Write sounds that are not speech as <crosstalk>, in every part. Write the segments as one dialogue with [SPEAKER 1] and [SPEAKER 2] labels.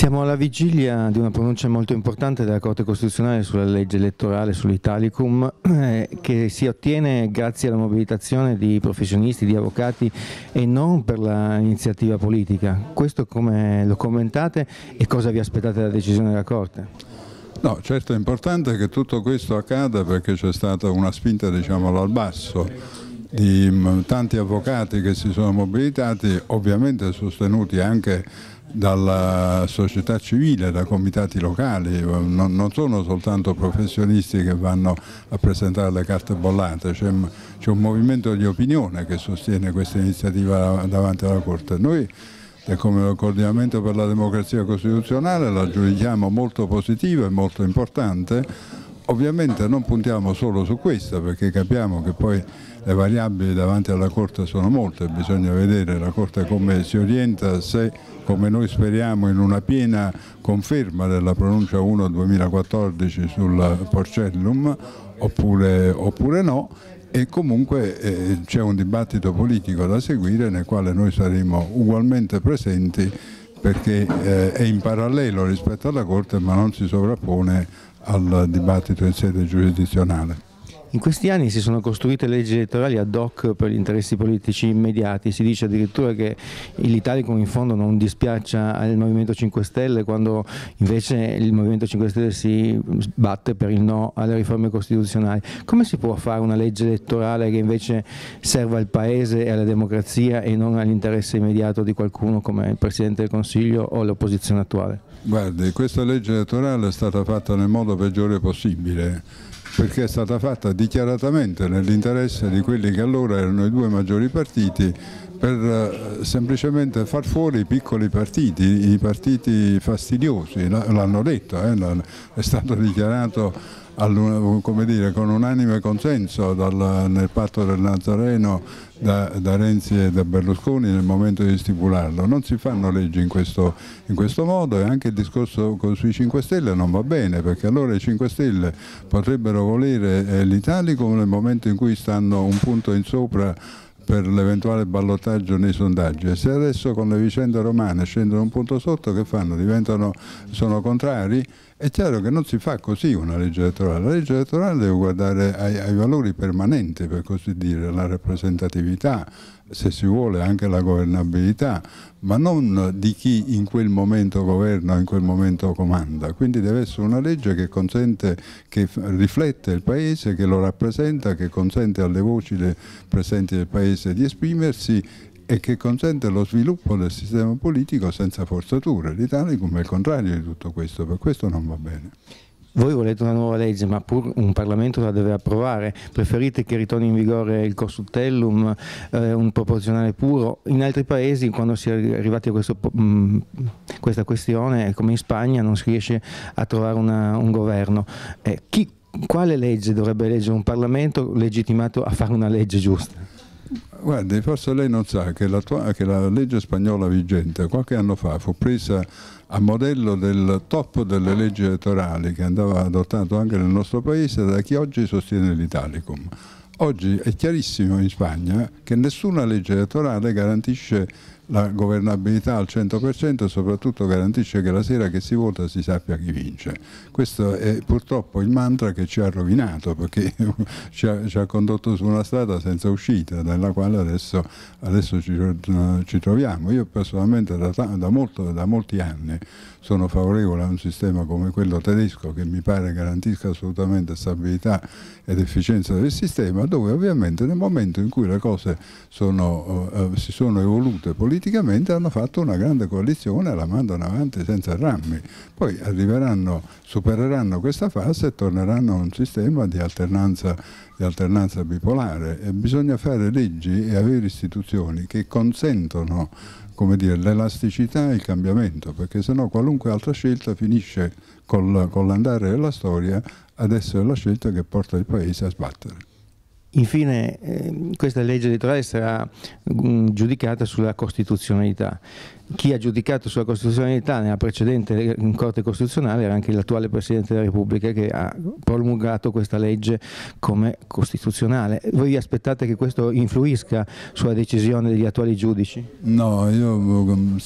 [SPEAKER 1] Siamo alla vigilia di una pronuncia molto importante della Corte Costituzionale sulla legge elettorale, sull'Italicum, eh, che si ottiene grazie alla mobilitazione di professionisti, di avvocati e non per l'iniziativa politica. Questo come lo commentate e cosa vi aspettate dalla decisione della Corte?
[SPEAKER 2] No, certo è importante che tutto questo accada perché c'è stata una spinta diciamo, dal basso di mm, tanti avvocati che si sono mobilitati, ovviamente sostenuti anche dalla società civile, da comitati locali, non, non, sono soltanto professionisti che vanno a presentare le carte bollate, c'è, un movimento di opinione che sostiene questa iniziativa davanti alla Corte. Noi come coordinamento per la democrazia costituzionale la giudichiamo molto positiva e molto importante, ovviamente non puntiamo solo su questa perché capiamo che poi le variabili davanti alla Corte sono molte, bisogna vedere la Corte come si orienta, se come noi speriamo in una piena conferma della pronuncia 1 2014 sul Porcellum oppure, oppure no e comunque eh, c'è un dibattito politico da seguire nel quale noi saremo ugualmente presenti perché eh, è in parallelo rispetto alla Corte ma non si sovrappone al dibattito in sede giurisdizionale.
[SPEAKER 1] In questi anni si sono costruite leggi elettorali ad hoc per gli interessi politici immediati, si dice addirittura che l'Italicum in fondo non dispiaccia al Movimento 5 Stelle quando invece il Movimento 5 Stelle si batte per il no alle riforme costituzionali. Come si può fare una legge elettorale che invece serva al Paese e alla democrazia e non all'interesse immediato di qualcuno come il Presidente del Consiglio o l'opposizione attuale?
[SPEAKER 2] Guardi, questa legge elettorale è stata fatta nel modo peggiore possibile perché è stata fatta dichiaratamente nell'interesse di quelli che allora erano i due maggiori partiti per eh, semplicemente far fuori i piccoli partiti, i partiti fastidiosi, l'hanno detto, eh, è stato dichiarato dire, con unanime consenso dal, nel patto del Nazareno da, da, Renzi e da Berlusconi nel momento di stipularlo. Non si fanno leggi in questo, in questo modo e anche il discorso sui 5 Stelle non va bene perché allora i 5 Stelle potrebbero volere eh, l'Italicum nel momento in cui stanno un punto in sopra per l'eventuale ballottaggio nei sondaggi e se adesso con le vicende romane scendono un punto sotto che fanno? Diventano, sono contrari? È chiaro che non si fa così una legge elettorale, la legge elettorale deve guardare ai, ai valori permanenti, per così dire, la rappresentatività, se si vuole anche la governabilità, ma non di chi in quel momento governa in quel momento comanda. Quindi deve essere una legge che consente, che riflette il Paese, che lo rappresenta, che consente alle voci presenti del Paese di esprimersi e che consente lo sviluppo del sistema politico senza forzature. L'Italia come il contrario di tutto questo, per questo non va bene.
[SPEAKER 1] Voi volete una nuova legge, ma pur un Parlamento la deve approvare. Preferite che ritorni in vigore il Consultellum, eh, un proporzionale puro? In altri paesi, quando si è arrivati a questo, mh, mm, questa questione, come in Spagna, non si riesce a trovare una, un governo. Eh, chi, quale legge dovrebbe eleggere un Parlamento legittimato a fare una legge giusta?
[SPEAKER 2] Guardi, forse lei non sa che la, che la, legge spagnola vigente qualche anno fa fu presa a modello del top delle leggi elettorali che andava adottato anche nel nostro paese da chi oggi sostiene l'Italicum. Oggi è chiarissimo in Spagna che nessuna legge elettorale garantisce la governabilità al 100% e soprattutto garantisce che la sera che si vota si sappia chi vince. Questo è purtroppo il mantra che ci ha rovinato perché <laughs> ci ha, ci ha condotto su una strada senza uscita dalla quale adesso, adesso ci, ci, troviamo. Io personalmente da, da, molto, da molti anni sono favorevole a un sistema come quello tedesco che mi pare garantisca assolutamente stabilità ed efficienza del sistema dove ovviamente nel momento in cui le cose sono, eh, si sono evolute politicamente hanno fatto una grande coalizione e la mandano avanti senza rammi. Poi arriveranno, supereranno questa fase e torneranno a un sistema di alternanza, di alternanza bipolare e bisogna fare leggi e avere istituzioni che consentono l'elasticità e il cambiamento, perché sennò qualunque altra scelta finisce con l'andare della storia ad essere la scelta che porta il Paese a sbattere.
[SPEAKER 1] Infine, eh, questa legge elettorale sarà mm, giudicata sulla costituzionalità. Chi ha giudicato sulla costituzionalità nella precedente Corte Costituzionale era anche l'attuale Presidente della Repubblica che ha promulgato questa legge come costituzionale. Voi vi aspettate che questo influisca sulla decisione degli attuali giudici?
[SPEAKER 2] No, io mm,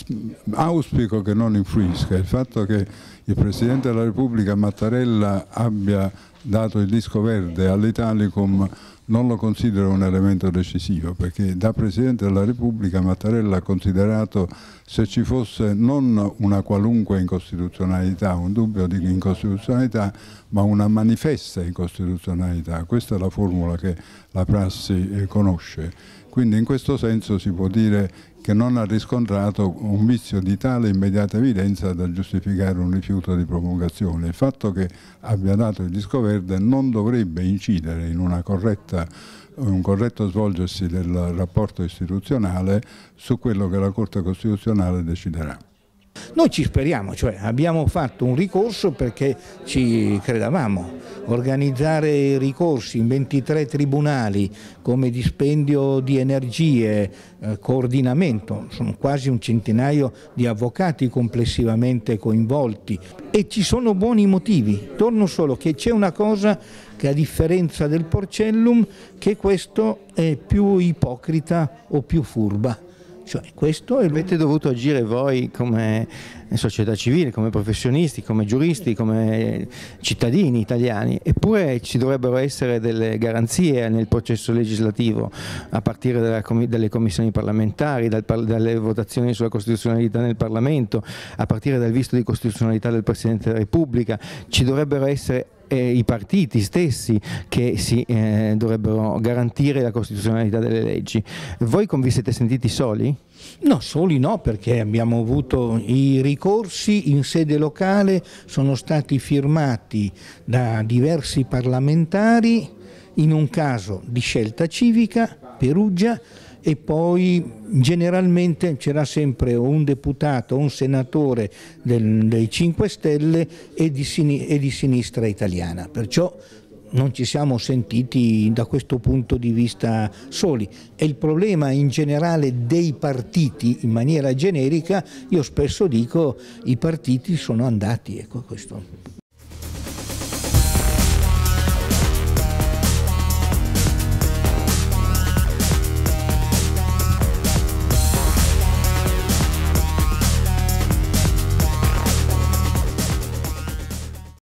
[SPEAKER 2] auspico che non influisca. Il fatto che il Presidente della Repubblica Mattarella abbia dato il disco verde all'Italicum non lo considero un elemento decisivo perché da Presidente della Repubblica Mattarella ha considerato se ci fosse non una qualunque incostituzionalità, un dubbio di incostituzionalità, ma una manifesta incostituzionalità. Questa è la formula che la prassi eh, conosce. Quindi in questo senso si può dire che non ha riscontrato un vizio di tale immediata evidenza da giustificare un rifiuto di promulgazione. Il fatto che abbia dato il disco verde non dovrebbe incidere in corretta, un corretto svolgersi del rapporto istituzionale su quello che la Corte Costituzionale deciderà.
[SPEAKER 3] Noi ci speriamo, cioè abbiamo fatto un ricorso perché ci credavamo. Organizzare ricorsi in 23 tribunali come dispendio di energie, eh, coordinamento, sono quasi un centinaio di avvocati complessivamente coinvolti e ci sono buoni motivi. Torno solo che c'è una cosa che a differenza del Porcellum, che questo è più ipocrita o più furba.
[SPEAKER 1] Cioè, questo è... Avete dovuto agire voi come società civile, come professionisti, come giuristi, come cittadini italiani, eppure ci dovrebbero essere delle garanzie nel processo legislativo a partire dalle commissioni parlamentari, dal, dalle votazioni sulla costituzionalità nel Parlamento, a partire dal visto di costituzionalità del Presidente della Repubblica, ci dovrebbero essere eh, i partiti stessi che si eh, dovrebbero garantire la costituzionalità delle leggi. Voi vi siete sentiti soli?
[SPEAKER 3] No, soli no, perché abbiamo avuto i ricorsi in sede locale, sono stati firmati da diversi parlamentari, in un caso di scelta civica, Perugia, e poi generalmente c'era sempre un deputato un senatore del, dei 5 Stelle e di, e di sinistra italiana, perciò non ci siamo sentiti da questo punto di vista soli. E il problema in generale dei partiti, in maniera generica, io spesso dico i partiti sono andati, ecco questo.